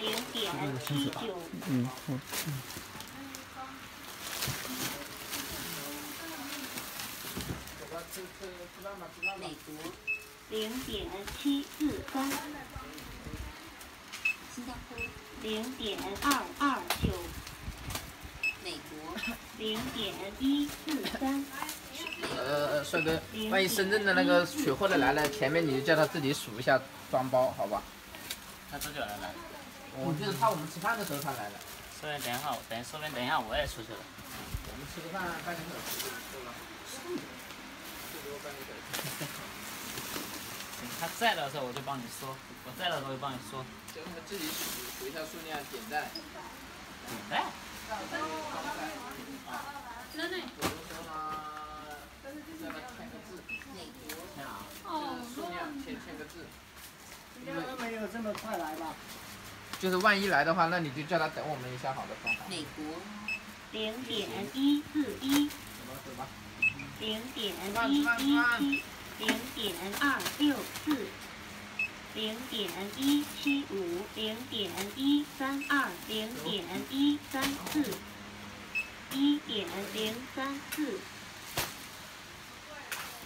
零点七九。嗯嗯。美国零点七四三，新加坡零点二二九，美国零点一四三。呃，帅哥，万一深圳的那个取货的来了，前面你就叫他自己数一下装包，好吧？他多久来了？我就是怕我们吃饭的时候他来了。说明等一下，等说明等一下我也出去了。我们吃个饭半个小时够了。最多半个小时。他在的时候我就帮你说，我在的时候就帮你说。叫他自己数数一下数量，点赞。点赞。啊。有的时候呢。让他签个字，签啊，数量签签个字。应该都没有这么快来吧？就是万一来的话，那你就叫他等我们一下，好的，方法。美国零点一四一。走吧走吧。零点一一七，零点二六四，零点一七五，零点一三二，零点一三四，一点零三四。